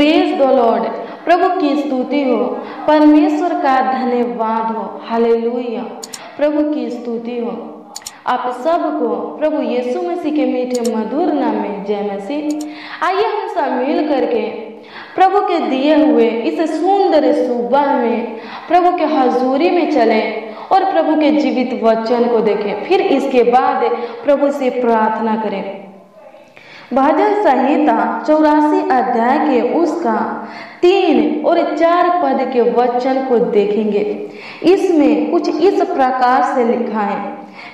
Praise the Lord प्रभु की स्तुति हो। परमेश्वर का धन्यवाद हो। हालेलुया प्रभु की स्तुति हो। आप सबको प्रभु यीशु मसीह के मीठे मधुर नाम में जय मसीह। आइए हम सब मिल करके प्रभु के दिए हुए इस सुंदर सुबह में प्रभु के हजूरी में चले और प्रभु के जीवित वचन को देखें। फिर इसके बाद प्रभु से प्रार्थना करें। भजन संहिता चौरासी अध्याय के उसका तीन और चार पद के वचन को देखेंगे। इसमें कुछ इस प्रकार से लिखा है,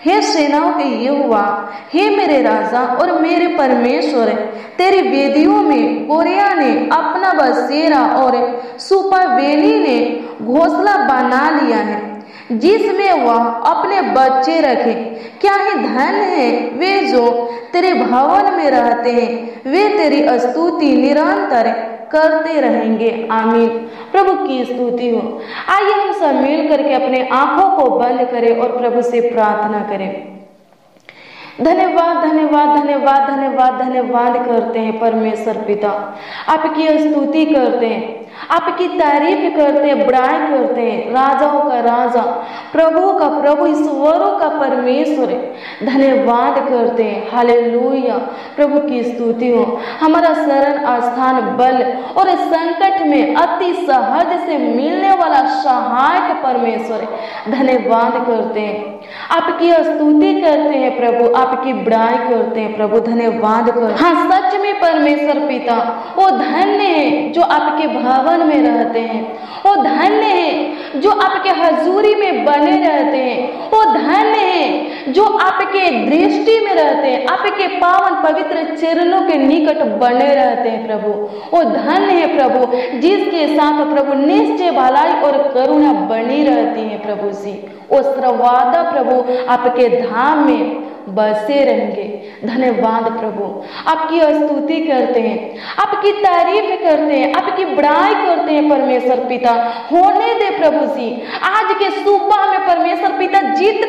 हे सेनाओं के ये हुआ हे मेरे राजा और मेरे परमेश्वर, तेरी वेदियों में कोरिया ने अपना बसेरा और सुपावेली ने घोसला बना लिया है। जिसमें वह अपने बच्चे रखे। क्या ही धन है वे जो तेरे भवन में रहते हैं, वे तेरी स्तुति निरंतर करते रहेंगे। आमीन। प्रभु की स्तुति हो। आइए हम सब मिल करके अपने आँखों को बंद करें और प्रभु से प्रार्थना करें। धन्यवाद धन्यवाद धन्यवाद धन्यवाद धन्यवाद करते हैं परमेश्वर पिता। आपकी स्तुति करते हैं। आपकी तारीफ़ करते हैं बड़ाई करते हैं, राजाओं का राजा प्रभु का प्रभु, ईश्वरों का परमेश्वर धन्यवाद करते हैं। हालेलुया। प्रभु की स्तुति हो। हमारा शरण स्थान बल और संकट में अति सहज से मिलने वाला सहायक परमेश्वर धन्यवाद करते हैं। आपकी स्तुति करते हैं प्रभु, आपकी बड़ाई करते हैं प्रभु। धन्यवाद कर हाँ सच में परमेश्वर पिता, वो धन्य है जो आपके भवन में रहते हैं। वो धन्य है जो आपके हजूरी में बने रहते हैं। वो धन्य है जो आपके दृष्टि में रहते हैं। आपके पावन पवित्र चरणों के निकट बने रहते हैं प्रभु। वो धन्य है प्रभु, जिसके साथ प्रभु निश्चय भलाई और करुणा बनी रहती है प्रभु जी। वो सर्वादा प्रभु आपके धाम में बसे रहेंगे। धन्यवाद प्रभु। आपकी स्तुति करते हैं, आपकी तारीफ़ करते हैं, आपकी बड़ाई करते हैं परमेश्वर पिता। होने दे प्रभु जी, आज के सुबह में परमेश्वर पिता लोग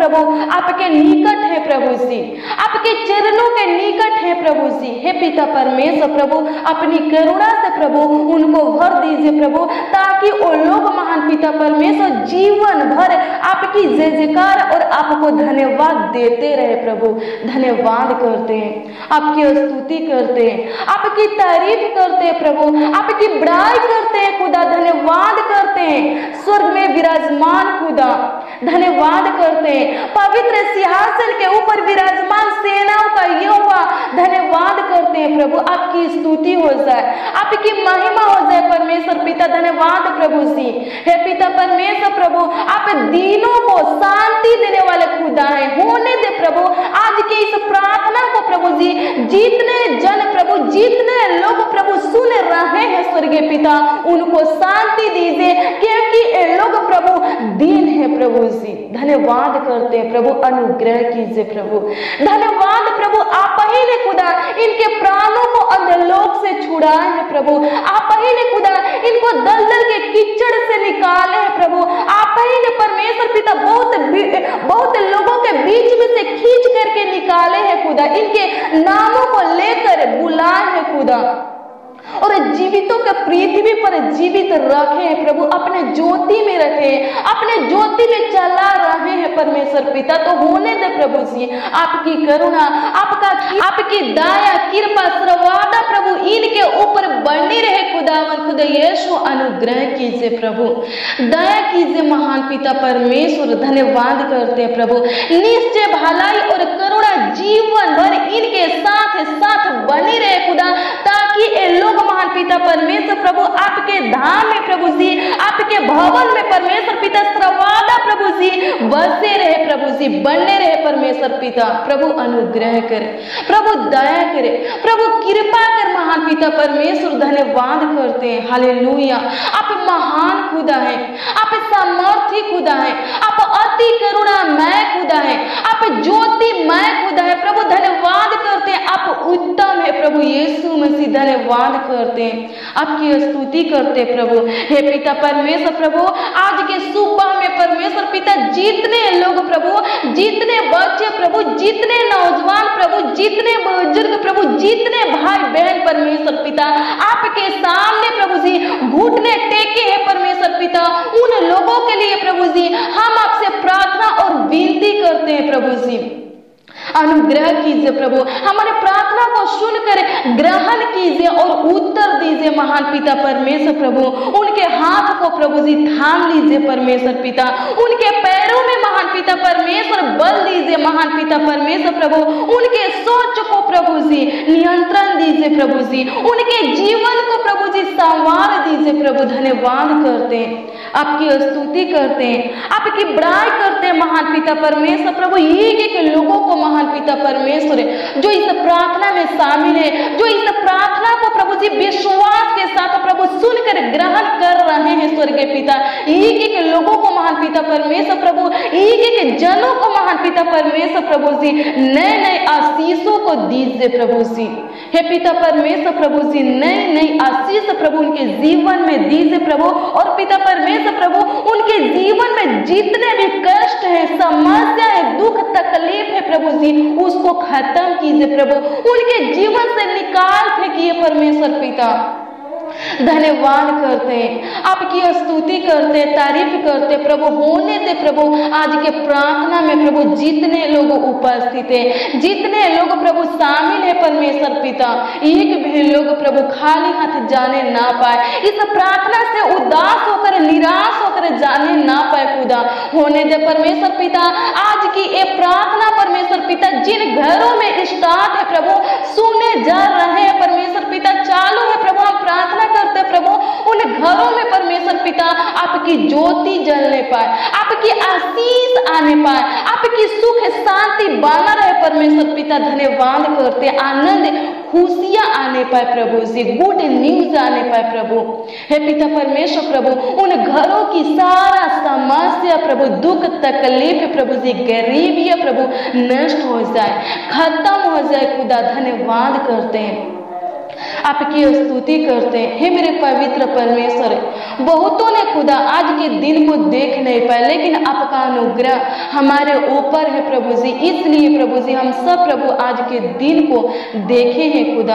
प्रभु। आपके निकट है प्रभु जी। आपके चरणों के निकट है प्रभु जी। हे पिता परमेश्वर प्रभु, अपनी करुणा से प्रभु, उनको भर दीजिए प्रभु, ताकि वो लोग महान पिता परमेश्वर जीवन भर आपकी जय जयकार और आपको धन्यवाद देते रहे प्रभु। धन्यवाद करते हैं। आपकी स्तुति करते हैं। आपकी तारीफ़ करते हैं प्रभु। आपकी बड़ाई करते हैं खुदा। धन्यवाद करते हैं। स्वर्ग में विराजमान खुदा। धन्यवाद करते। हैं पवित्र सिंहासन के ऊपर विराजमान सेनाओं का युवा धन्यवाद करते हैं, प्रभु, आपकी स्तुति हो जाए, आपकी महिमा हो जाए, परमेश्वर पिता, धन्यवाद, प्रभु जी। हे पिता परमेश्वर, प्रभु, आप दीनों को शांति देने वाले खुदा है होने दे, प्रभु। आज के इस प्रार्थना को, प्रभु जी, जितने जन, प्रभु, जितने लोग, प्रभु, सुन रहे हैं, स्वर्गीय पिता, उनको शांति दीजिए, क्योंकि लोग, प्रभु, दीन है, प्रभु जी। धन्यवाद करते हैं, प्रभु, अनुग्रह कीजिए, प्रभु। धन्यवाद, प्रभु, आप ही ने खुदा। इनके प्राणों को अधलोक से छुड़ाए हैं प्रभु। आप ही ने खुदा इनको दलदल के कीचड़ से निकाले हैं प्रभु। आप ही ने परमेश्वर पिता बहुत बहुत लोगों के बीच में से खींच करके निकाले हैं खुदा। इनके नामों को लेकर बुलाए हैं खुदा। और जीवितों के पृथ्वी पर जीवित रखे। प्रभु, अपने ज्योति में रखे। अपने ज्योति में चला रहे हैं परमेश्वर पिता तो होने दे प्रभु जी, आपकी करुणा, आपका आपकी दया, कृपा, सर्वादा प्रभु, इनके ऊपर बनी रहे। खुदावन, खुदा यीशु, अनुग्रह कीजिए प्रभु। दया कीजिए महान पिता परमेश्वर, धन्यवाद करते हैं प्रभु। निश्चय भलाई और करुणा जीवन भर इनके साथ साथ बनी रहे। खुदा, ताकि ये लोग महान पिता परमेश्वर प्रभु, आपके धाम में प्रभु जी, आपके भवन में परमेश्वर पिता, सर्वादा प्रभु जी, बसे रहे प्रभु जी बनने रहे परमेश्वर पिता। प्रभु अनुग्रह करे, प्रभु दया करे, प्रभु कृपा कर महान पिता परमेश्वर धन्यवाद करते हैं। हालेलुया। आप महान खुदा है, आप सामर्थ्य खुदा है, आप अति करुणा मैं खुदा है, आप ज्योति मैं खुदा है। प्रभु धन्यवाद करते हैं। आप उत्तम है, प्रभु यीशु मसीह धन्यवाद करते हैं आपकी स्तुति करते प्रभु। हे पिता परमेश्वर प्रभु, आज के सुबह में परमेश्वर पिता जितने लोग प्रभु, जितने बच्चे प्रभु, जितने नौजवान प्रभु, जितने बुज़ुर्ग प्रभु, जितने भाई बहन परमेश्वर पिता, आपके सामने प्रभु जी, घुटने टेके हैं परमेश्वर पिता। उन लोगों के लिए प्रभु जी, हम आपसे प्रार्थना और विनती करते हैं प्रभु जी। अनुग्रह कीजिए प्रभु। हमारे प्रार्थना को सुनकर ग्रहण कीजिए और उत्तर दीजिए महान पिता परमेश्वर प्रभु। उनके हाथ को प्रभु जी थाम लीजिए परमेश्वर पिता। उनके पैरों में महान पिता परमेश्वर बल दीजिए महान पिता परमेश्वर प्रभु। उनके सोच को प्रभु जी नियंत्रण दीजिए प्रभु जी। उनके जीवन को प्रभु जी संवार दीजिए प्रभु। धन्यवाद करते हैं। आपकी स्तुति करते हैं। आपकी बड़ाई करते हैं महान पिता परमेश्वर प्रभु। एक एक लोगों को महान पिता परमेश्वर, जो इस प्रार्थना में शामिल है, जो इस प्रार्थना को प्रभु जी विश्वास के साथ प्रभु सुनकर ग्रहण कर रहे हैं स्वर्गीय पिता। एक एक लोगों को महान पिता परमेश्वर प्रभु, एक एक जनों को महान पिता परमेश्वर प्रभु जी नए नए आशीषों को दीजिए प्रभु जी। हे पिता परमेश्वर प्रभु जी नई नई आशीष प्रभु उनके जीवन में दीजिए प्रभु, और पिता परमेश्वर प्रभु, उनके जीवन में जितने भी कष्ट है समस्या है दुख, तकलीफ़ है प्रभु जी उसको खत्म कीजिए प्रभु। उनके जीवन से निकाल फेंकिए परमेश्वर पिता। धन्यवाद करते आपकी स्तुति करते, तारीफ़ करते, प्रभु होने दे, प्रभु आज के प्रार्थना में प्रभु जितने लोग उपस्थित है, जितने लोग प्रभु शामिल है परमेश्वर पिता, एक भी लोग प्रभु खाली हाथ जाने ना पाए, इस प्रार्थना से उदास होकर, निराश होकर जाने ना पाए खुदा। होने दे परमेश्वर पिता, आज की ये प्रार्थना परमेश्वर पिता, जिन घरों में स्टार्ट है प्रभु, सुने जा रहे हैं। परमेश्वर पिता, चालू है प्रभु प्रार्थना करते प्रभु, उन घरों में परमेश्वर पिता आपकी ज्योति जलने पाए, आपकी आशीष आने पाए, आपकी सुख, शांति बना रहे। परमेश्वर पिता धन्यवाद करते आनंद, खुशियाँ आने पाए, प्रभु जी गुड न्यूज़ आने पाए, प्रभु। हे पिता परमेश्वर, प्रभु, उन घरों की सारा समस्या, प्रभु, दुख, तकलीफ़, प्रभु जी, गरीबी, प्रभु, नष्ट हो जाए, खत्म हो जाए, खुदा, धन्यवाद करते हैं। आपकी स्तुति करते हैं। हे मेरे पवित्र परमेश्वर, बहुतों ने खुदा आज के दिन को देख नहीं पाया, लेकिन आपका अनुग्रह हमारे ऊपर है प्रभु जी। इसलिए प्रभु जी, हम सब प्रभु आज के दिन को देखे हैं खुदा।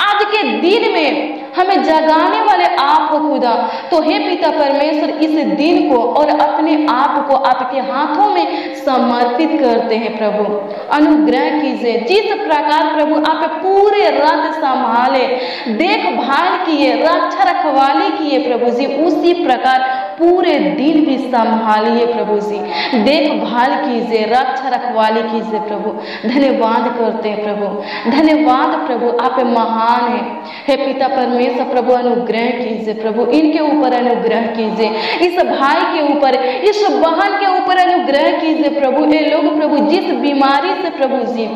आज के दिन में हमें जगाने वाले आप हो खुदा। तो हे पिता परमेश्वर, इस दिन को और अपने आप को आपके हाथों में समर्पित करते हैं प्रभु। अनुग्रह कीजिए। जिस प्रकार प्रभु आप पूरे रात संभाले, देखभाल किए, रक्षा रखवाली किए प्रभु जी, उसी प्रकार पूरे दिन भी संभालिए प्रभु जी। देखभाल कीजिए, रक्षा रखवाली कीजिए प्रभु। धन्यवाद करते हैं प्रभु। धन्यवाद प्रभु, आप महान है। हे पिता परमेश्वर, प्रभु अनुग्रह कीजिए प्रभु। इनके ऊपर अनुग्रह कीजिए। इस भाई के ऊपर, इस बहन के ऊपर अनुग्रह कीजिए प्रभु। ये लोग प्रभु, जिस बीमारी से प्रभु जी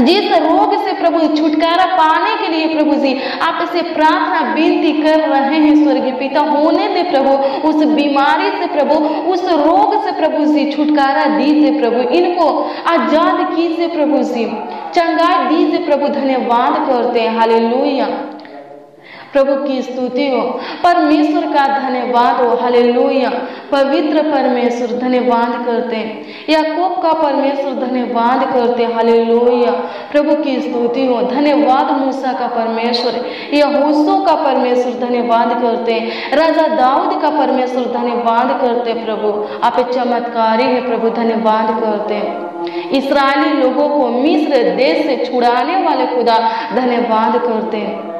जिस रोग से प्रभु छुटकारा पाने के लिए प्रभु जी, आप इसे प्रार्थना, विनती कर रहे हैं स्वर्गीय पिता। होने दे प्रभु, उस बीमारी से प्रभु, उस रोग से प्रभु जी छुटकारा दीजिए प्रभु। इनको आज़ाद कीजिए प्रभु जी। चंगाई दीजिए प्रभु, धन्यवाद करते हैं। हालेलुया। प्रभु की स्तुति हो। परमेश्वर का धन्यवाद हो। हालेलुया। पवित्र परमेश्वर धन्यवाद करते हैं। याकूब का परमेश्वर धन्यवाद करते हैं। हालेलुया। प्रभु की स्तुति हो। धन्यवाद मूसा का परमेश्वर। यहोशो का परमेश्वर धन्यवाद करते राजा दाऊद का परमेश्वर धन्यवाद करते प्रभु, आप चमत्कारी है। प्रभु, धन्यवाद करते इसराइली लोगों को मिस्र देश से छुड़ाने वाले खुदा धन्यवाद करते हैं।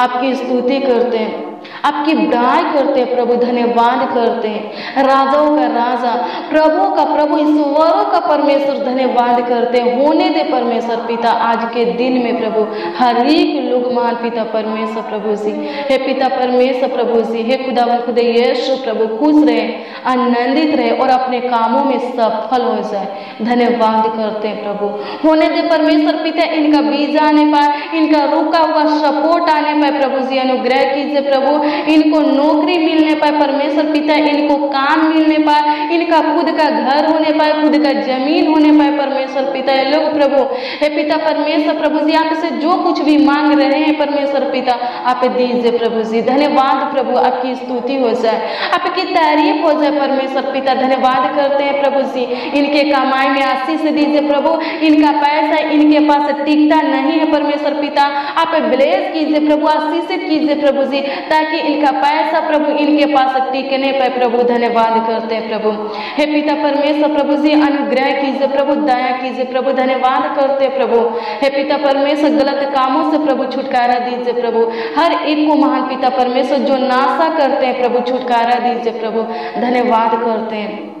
आपकी स्तुति करते हैं। आपकी बड़ाई करते हैं, प्रभु धन्यवाद करते हैं। राजाओं का राजा, प्रभु का प्रभु ईश्वरों का परमेश्वर धन्यवाद करते हैं। होने दे परमेश्वर पिता, आज के दिन में प्रभु, हर एक लोग महान पिता परमेश्वर प्रभु जी। हे पिता परमेश्वर प्रभु जी, हे खुदा खुदा यीशु प्रभु, खुश रहे, आनंदित रहे और अपने कामों में सफल हो जाए। धन्यवाद करते हैं प्रभु। होने दे परमेश्वर पिता, इनका बीज आने पाए इनका रुका हुआ सपोर्ट आने पाए प्रभु जी, अनुग्रह कीजिए प्रभु। इनको नौकरी मिलने पाए, परमेश्वर पिता इनको काम मिलने पाए, इनका खुद का घर होने पाए, खुद का ज़मीन होने पाए, परमेश्वर पिता। ये लोग प्रभु, हे पिता परमेश्वर प्रभु जी आपसे जो कुछ भी मांग रहे हैं परमेश्वर पिता, आप दीजिए प्रभु जी। धन्यवाद प्रभु, आपकी स्तुति हो जाए, आपकी तारीफ़ हो जाए परमेश्वर पिता। धन्यवाद करते हैं प्रभु जी। इनके कमाई में आशीष दीजिए प्रभु। इनका पैसा इनके पास टिकता नहीं है परमेश्वर पिता। आप ब्लेस कीजिए प्रभु, आशीषित कीजिए प्रभु जी ताकि इनका पैसा प्रभु इनके पास टिकने पाए प्रभु धन्यवाद करते हैं प्रभु। हे पिता परमेश्वर, प्रभु जी, अनुग्रह कीजिए, प्रभु दया कीजिए, प्रभु धन्यवाद करते हैं प्रभु। हे पिता परमेश्वर, गलत कामों से प्रभु छुटकारा दीजिए प्रभु। हर एक को महान पिता परमेश्वर जो नाशा करते हैं, प्रभु छुटकारा दीजिए प्रभु। धन्यवाद करते हैं।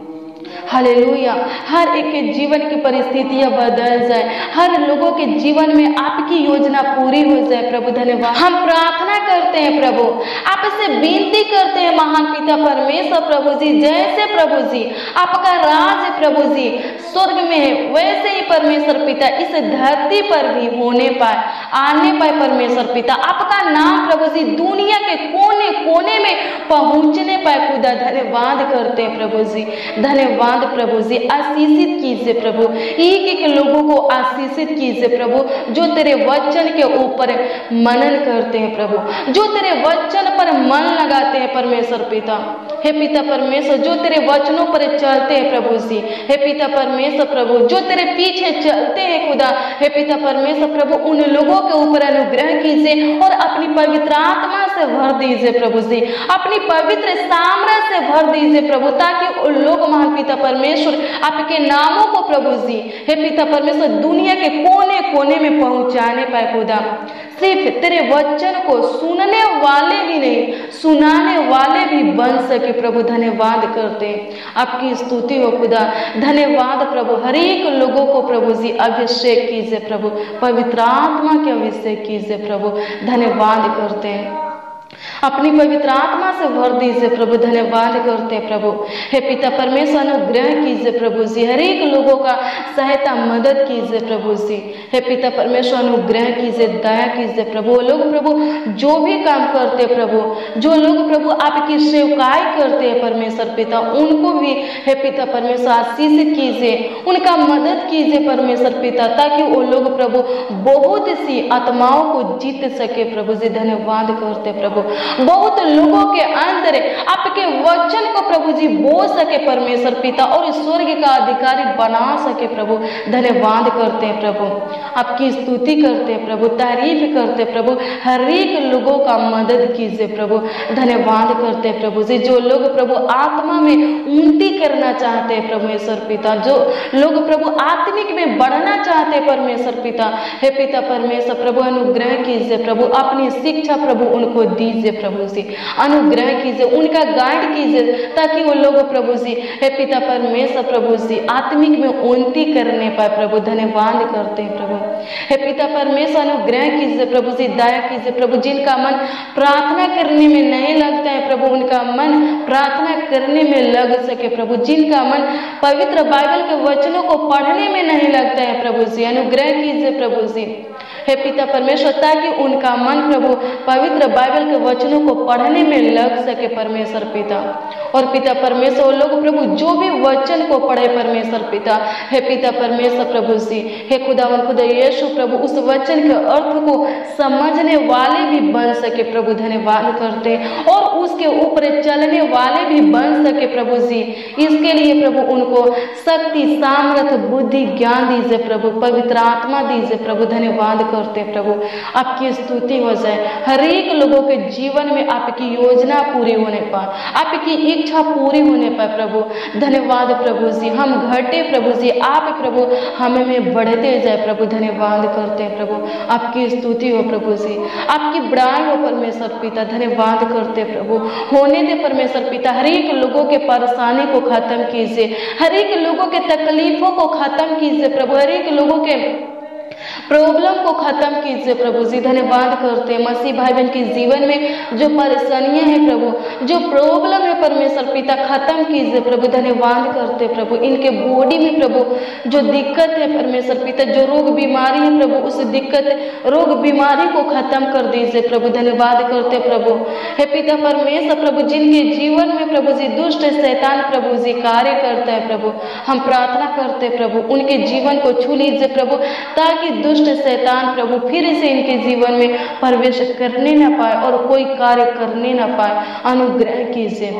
हालेलुया हर एक के जीवन की परिस्थितियाँ बदल जाए। हर लोगों के जीवन में आपकी योजना पूरी हो जाए। प्रभु, धन्यवाद। हम प्रार्थना करते हैं प्रभु। आपसे विनती करते हैं, महान पिता परमेश्वर प्रभु जी, जैसे प्रभु जी, आपका राज प्रभु जी, स्वर्ग में है, वैसे ही परमेश्वर पिता इस धरती पर भी होने पाए, आने पाए परमेश्वर पिता। आपका नाम प्रभु जी दुनिया के कोने कोने में पहुँचने पाए। खुदा, धन्यवाद करते हैं प्रभु जी। धन्यवाद। धन्यवाद प्रभु जी, आशीषित कीजिए प्रभु। एक एक लोगों को आशीषित कीजिए प्रभु, जो तेरे वचन के ऊपर मनन करते हैं प्रभु। जो तेरे वचन पर मन लगाते हैं परमेश्वर पिता। हे पिता परमेश्वर, जो तेरे वचनों पर चलते हैं प्रभु जी। हे पिता परमेश्वर प्रभु, जो तेरे पीछे चलते हैं खुदा। हे पिता परमेश्वर प्रभु, उन लोगों के ऊपर अनुग्रह कीजिए और अपनी पवित्र आत्मा से भर दीजिए प्रभु जी। अपनी पवित्र साम्राज्य से भर दीजिए प्रभु, ताकि उन लोग महान पिता परमेश्वर, आपके नामों को प्रभु जी, हे पिता परमेश्वर, दुनिया के कोने कोने में पहुँचाने पाए खुदा। सिर्फ़ तेरे वचन को सुनने वाले भी नहीं, सुनाने वाले भी बन सके। प्रभु, धन्यवाद करते आपकी स्तुति हो खुदा। धन्यवाद प्रभु। हर एक लोगों को प्रभु जी, अभिषेक कीजिए प्रभु। पवित्र आत्मा के अभिषेक कीजिए प्रभु। धन्यवाद करते हैं। अपनी पवित्र आत्मा से भर दीजिए प्रभु धन्यवाद करते प्रभु। हे पिता परमेश्वर, अनुग्रह कीजिए प्रभु जी हर एक लोगों का सहायता, मदद कीजिए प्रभु जी। हे पिता परमेश्वर, अनुग्रह कीजिए, दया कीजिए प्रभु। लोग प्रभु, जो भी काम करते प्रभु, जो लोग प्रभु आपकी सेवकाई करते हैं परमेश्वर पिता, उनको भी हे पिता परमेश्वर, आशीषित कीजिए, उनका मदद कीजिए परमेश्वर पिता, ताकि वो लोग प्रभु, बहुत सी आत्माओं को जीत सके प्रभु जी। धन्यवाद करते प्रभु। बहुत लोगों के अंदर आपके वचन को प्रभु जी बोल सके परमेश्वर पिता और स्वर्ग का अधिकारी बना सके प्रभु। धन्यवाद करते हैं प्रभु। आपकी स्तुति करते हैं प्रभु, तारीफ़ करते प्रभु हर एक लोगों का मदद कीजिए प्रभु। धन्यवाद करते हैं प्रभु जी। जो लोग प्रभु आत्मा में उन्नति करना चाहते हैं परमेश्वर पिता, जो लोग प्रभु आत्मिक में बढ़ना चाहते हैं परमेश्वर पिता, हे पिता परमेश्वर, प्रभु, अनुग्रह कीजिए प्रभु। अपनी शिक्षा प्रभु उनको दीजिए प्रभु जी अनुग्रह कीजिए, उनका गाइड कीजिए, ताकि वो लोग प्रभु जी हे पिता परमेश्वर प्रभु जी आत्मिक में उन्नति करने पाए प्रभु, धन्यवाद करते हैं प्रभु। हे पिता परमेश्वर, अनुग्रह कीजिए प्रभु जी दया कीजिए प्रभु, जिनका मन प्रार्थना करने में नहीं लगता है प्रभु, उनका मन प्रार्थना करने में लग सके प्रभु, जिनका मन पवित्र बाइबल के वचनों को पढ़ने में नहीं लगता है प्रभु जी अनुग्रह कीजिए प्रभु जी हे पिता परमेश्वर, ताकि उनका मन प्रभु पवित्र बाइबल के वचनों को पढ़ने में लग सके परमेश्वर पिता। और पिता परमेश्वर लोग प्रभु, जो भी वचन को पढ़े परमेश्वर पिता। हे पिता परमेश्वर प्रभु जी, हे खुदावन खुदा यीशु प्रभु, उस वचन के अर्थ को समझने वाले भी बन सके प्रभु, धन्यवाद करते। और उसके ऊपर चलने वाले भी बन सके प्रभु जी। इसके लिए प्रभु, उनको शक्ति, सामर्थ, बुद्धि ज्ञान दीजिए प्रभु, पवित्र आत्मा दीजिए प्रभु, धन्यवाद करते प्रभु। आपकी स्तुति हो जाए। हर एक लोगों के जीवन में आपकी योजना पूरी होने पर, आपकी इच्छा पूरी होने पर प्रभु, धन्यवाद प्रभु जी। हम घटे प्रभु जी। आप प्रभु, हमें में बढ़ते जाए प्रभु। धन्यवाद करते हैं प्रभु। आपकी स्तुति हो प्रभु जी। आपकी बड़ाई हो परमेश्वर पिता, धन्यवाद करते प्रभु। होने दे परमेश्वर पिता हर एक लोगों के परेशानी को खत्म कीजिए। हर एक लोगों के तकलीफों को खत्म कीजिए प्रभु। हर एक लोगों के प्रॉब्लम को खत्म कीजिए प्रभु। जी धन्यवाद करते हैं, मसीह भाई बहन के जीवन में जो परेशानियाँ हैं प्रभु, जो प्रॉब्लम है परमेश्वर पिता, खत्म कीजिए प्रभु। धन्यवाद करते प्रभु, इनके बॉडी में प्रभु जो दिक्कत है परमेश्वर पिता, जो रोग बीमारी है प्रभु, उस दिक्कत, रोग बीमारी को खत्म कर दीजिए प्रभु। धन्यवाद करते प्रभु, हे पिता परमेश्वर प्रभु, जिनके जीवन में प्रभु जी दुष्ट शैतान प्रभु जी कार्य करता है प्रभु। हम प्रार्थना करते प्रभु, उनके जीवन को छू लीजिए प्रभु, ताकि दुष्ट शैतान प्रभु फिर से इनके जीवन में प्रवेश करने ना पाए और कोई कार्य करने ना पाए। अनुग्रह कीजिए।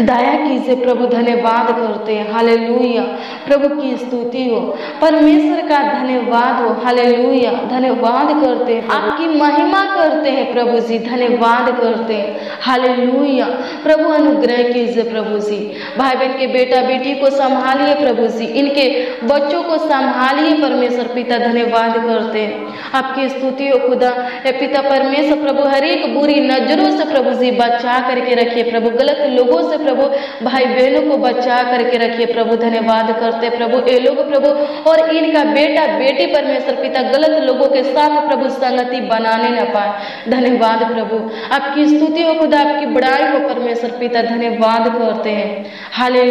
दया कीजिए प्रभु, धन्यवाद करते हैं। हालेलुया। प्रभु की स्तुति हो। परमेश्वर का धन्यवाद हो। हालेलुया। धन्यवाद करते हैं। आपकी महिमा करते हैं प्रभु जी। धन्यवाद करते हैं। हालेलुया। प्रभु, अनुग्रह कीजिए प्रभु जी। भाई बहन के बेटा बेटी को संभालिए प्रभु जी। इनके बच्चों को संभालिए परमेश्वर पिता। धन्यवाद करते हैं। आपकी स्तुति हो खुदा। पिता परमेश्वर, प्रभु, हर एक बुरी नज़रों से प्रभु जी बचा करके रखिए। प्रभु, गलत लोगों से प्रभु भाई बहनों को बचा करके रखिए प्रभु, धन्यवाद करते प्रभु ये लोग प्रभु, और इनका बेटा, बेटी परमेश्वर, पिता गलत लोगों के साथ प्रभु संगति बनाने न पाए। धन्यवाद प्रभु। आपकी स्तुति हो खुदा, आपकी बड़ाई हो परमेश्वर, पिता, धन्यवाद करते हैं। हाले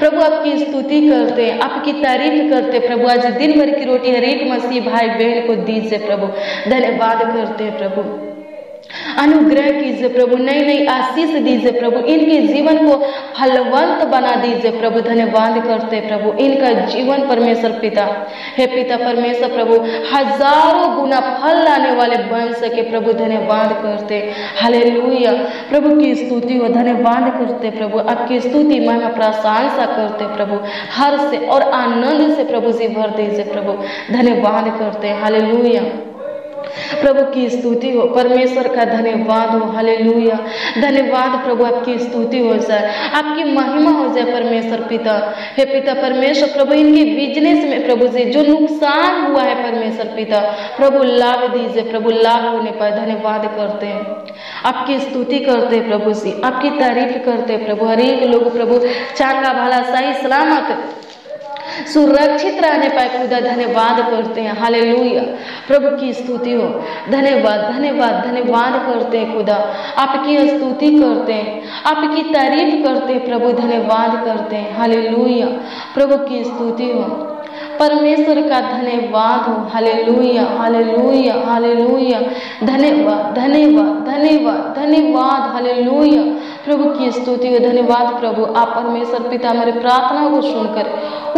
प्रभु, आपकी स्तुति करते हैं, आपकी तारीफ़ करते प्रभु, आज दिन भर की रोटी हर एक मसीह भाई बहन को दीजिए प्रभु। धन्यवाद करते हैं प्रभु। अनुग्रह कीजिए प्रभु नई नई आशीष दीजिए प्रभु, इनके जीवन को फलवंत बना दीजिए प्रभु, धन्यवाद करते प्रभु, इनका जीवन परमेश्वर पिता, हे पिता परमेश्वर प्रभु, हज़ारों गुना फल लाने वाले बन सके प्रभु, धन्यवाद करते हले प्रभु की स्तुति हो, धन्यवाद करते प्रभु, आपकी स्तुति, महिमा, प्रशंसा करते प्रभु हर से और आनंद से प्रभु, जी भर दीजिए प्रभु, धन्यवाद करते हाले प्रभु की स्तुति हो। परमेश्वर का धन्यवाद हो। हले धन्यवाद प्रभु, आपकी स्तुति हो जाए आपकी महिमा हो जाए परमेश्वर पिता। हे पिता परमेश्वर, प्रभु, इनके बिज़नेस में प्रभु जी जो नुकसान हुआ है परमेश्वर पिता, प्रभु, लाभ दीजिए। प्रभु, लाभ होने पर धन्यवाद करते हैं। आपकी स्तुति करते प्रभु जी। आपकी तारीफ़ करते प्रभु। हरेक लोग प्रभु चांगा भला सही सलामत। सुरक्षित रहने पाए खुदा धन्यवाद करते हैं। हाले प्रभु की स्तुति हो। धन्यवाद धन्यवाद धन्यवाद करते हैं खुदा। आपकी स्तुति करते हैं। आपकी तारीफ़ करते हैं। प्रभु धन्यवाद करते हैं। हाले प्रभु की स्तुति हो। परमेश्वर का धन्यवाद हो। हाले हाले हाले धन्यवाद धन्यवाद धन्यवाद धन्यवाद हाले प्रभु की स्तुति हो। धन्यवाद प्रभु। आप परमेश्वर पिता, हमारे प्रार्थना को सुनकर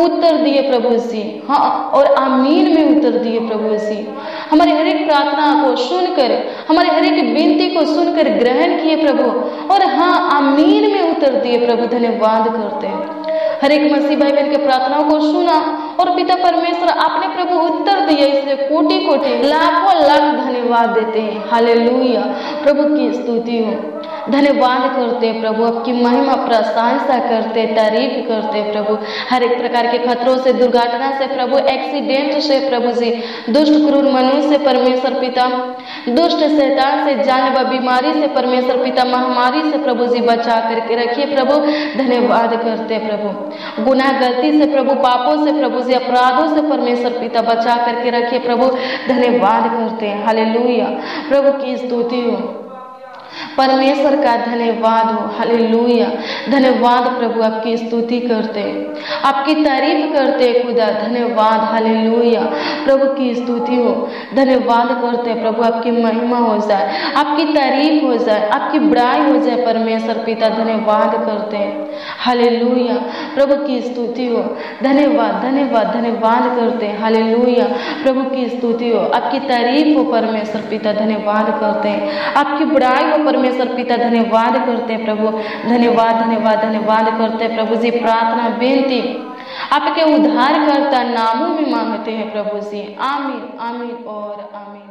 उत्तर दिए प्रभु जी। हाँ और आमीन में उत्तर दिए प्रभु जी। हमारे हर एक प्रार्थना को सुनकर, हमारे हर एक विनती को सुनकर ग्रहण किए प्रभु। और हाँ आमीन में उत्तर दिए प्रभु। धन्यवाद करते हैं। हर एक मसीह भाई बहन के प्रार्थनाओं को सुना और पिता परमेश्वर आपने प्रभु उत्तर दिया, इसलिए कोटि कोटि लाखों लाख धन्यवाद देते हैं। हाले प्रभु की स्तुति हो। धन्यवाद करते प्रभु, आपकी महिमा प्रशंसा करते, तारीफ़ करते प्रभु। हर एक प्रकार के खतरों से, दुर्घटना से प्रभु एक्सीडेंट से प्रभु जी। दुष्ट, क्रूर मनुष्य परमेश्वर पिता, दुष्ट शैतान से, जाने व बीमारी से परमेश्वर पिता, महामारी से प्रभु जी बचा करके रखिए प्रभु। धन्यवाद करते प्रभु। गुना गलती से प्रभु, पापों से प्रभु जी, अपराधों से परमेश्वर पिता बचा करके रखिए प्रभु। धन्यवाद करते हैं। हाले प्रभु की स्तुति हो। परमेश्वर का धन्यवाद हो। हालेलुया। धन्यवाद प्रभु, आपकी स्तुति करते। आपकी तारीफ़ करते, खुदा। धन्यवाद। हालेलुया। प्रभु की स्तुति हो। धन्यवाद करते। प्रभु, आपकी महिमा हो जाए। आपकी तारीफ़ हो जाए। आपकी बड़ाई हो जाए, परमेश्वर पिता धन्यवाद करते। हैं हालेलुया। प्रभु की स्तुति हो। धन्यवाद धन्यवाद धन्यवाद करते। हैं हालेलुया। प्रभु की स्तुति हो। आपकी तारीफ़ हो, परमेश्वर पिता धन्यवाद करते। आपकी बड़ाई हो परमेश्वर पिता, धन्यवाद करते हैं प्रभु, धन्यवाद धन्यवाद धन्यवाद करते हैं प्रभु जी, प्रार्थना, बेनती। आपके उद्धार करता नामों में मांगते हैं प्रभु जी। आमिर आमिर और आमीन।